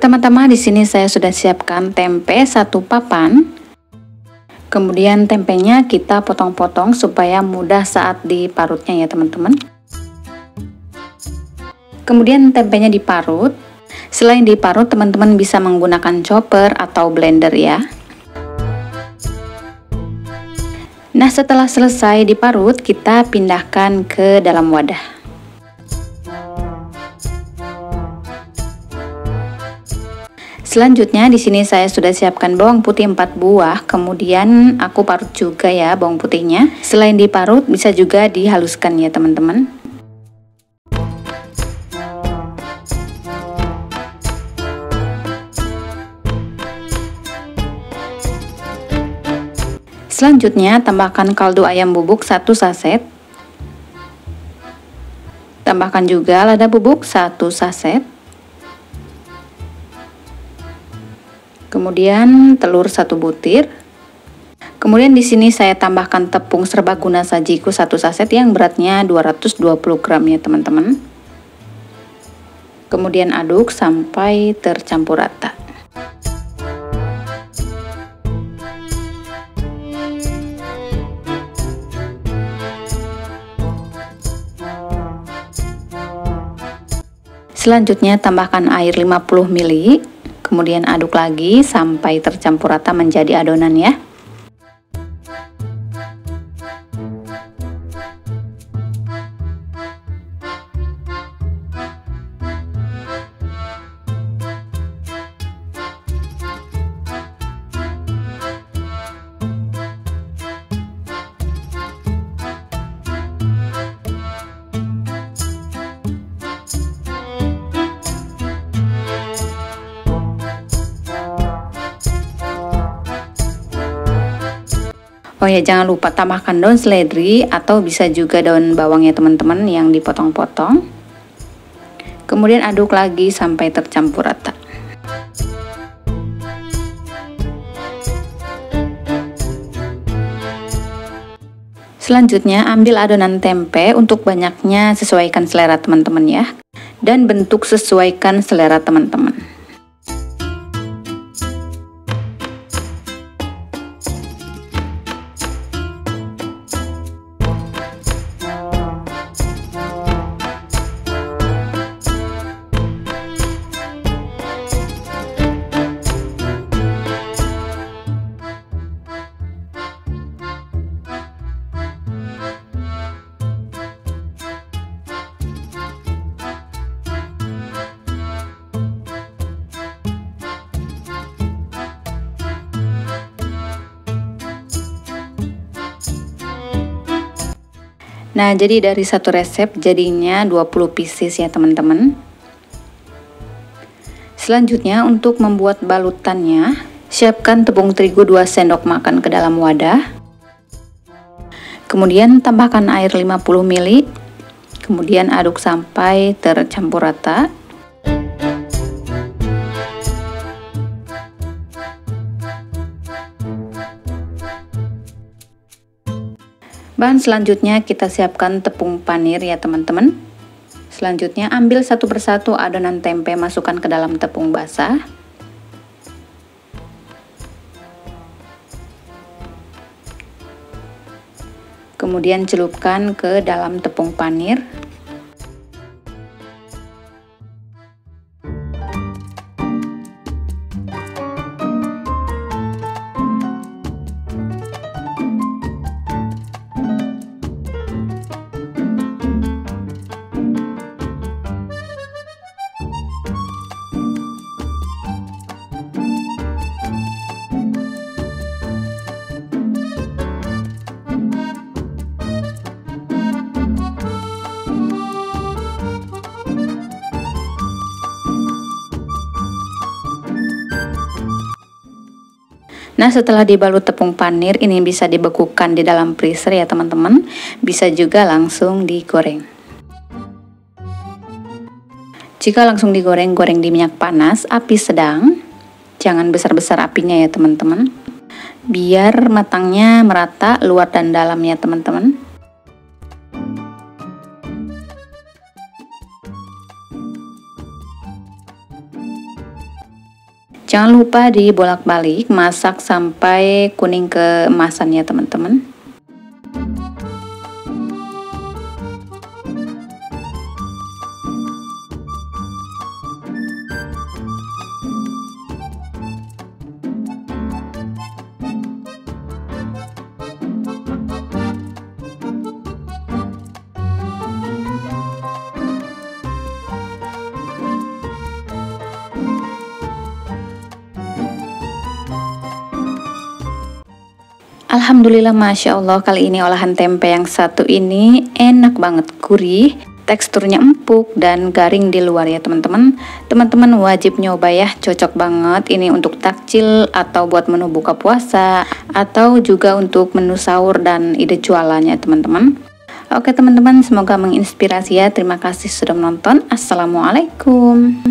Pertama-tama di sini saya sudah siapkan tempe satu papan. Kemudian tempenya kita potong-potong supaya mudah saat diparutnya ya teman-teman. Kemudian tempenya diparut. Selain diparut, teman-teman bisa menggunakan chopper atau blender ya. Nah, setelah selesai diparut, kita pindahkan ke dalam wadah. Selanjutnya di sini saya sudah siapkan bawang putih 4 buah, kemudian aku parut juga ya bawang putihnya. Selain diparut bisa juga dihaluskan ya teman-teman. Selanjutnya tambahkan kaldu ayam bubuk 1 saset. Tambahkan juga lada bubuk 1 saset. Kemudian telur satu butir. Kemudian di sini saya tambahkan tepung serbaguna sajiku satu saset yang beratnya 220 gram ya teman-teman. Kemudian aduk sampai tercampur rata. Selanjutnya tambahkan air 50 ml Kemudian aduk lagi sampai tercampur rata menjadi adonan ya. Oh ya jangan lupa tambahkan daun seledri atau bisa juga daun bawang ya teman-teman yang dipotong-potong. Kemudian aduk lagi sampai tercampur rata. Selanjutnya ambil adonan tempe untuk banyaknya sesuaikan selera teman-teman ya. Dan bentuk sesuaikan selera teman-teman. Nah, jadi dari satu resep jadinya 20 pieces ya teman-teman. Selanjutnya untuk membuat balutannya, siapkan tepung terigu 2 sendok makan ke dalam wadah. Kemudian tambahkan air 50 ml. Kemudian aduk sampai tercampur rata. Bahan selanjutnya kita siapkan tepung panir ya teman-teman. Selanjutnya ambil satu persatu adonan tempe masukkan ke dalam tepung basah. Kemudian celupkan ke dalam tepung panir. Nah setelah dibalut tepung panir ini bisa dibekukan di dalam freezer ya teman-teman. Bisa juga langsung digoreng. Jika langsung digoreng, goreng di minyak panas, api sedang. Jangan besar-besar apinya ya teman-teman. Biar matangnya merata luar dan dalam ya teman-teman Jangan lupa dibolak-balik, masak sampai kuning keemasan ya teman-teman. Alhamdulillah Masya Allah kali ini olahan tempe yang satu ini enak banget gurih teksturnya empuk dan garing di luar ya teman-teman. Teman-teman wajib nyoba ya cocok banget. Ini untuk takjil atau buat menu buka puasa atau juga untuk menu sahur dan ide jualannya teman-teman. Oke teman-teman semoga menginspirasi ya. Terima kasih sudah menonton. Assalamualaikum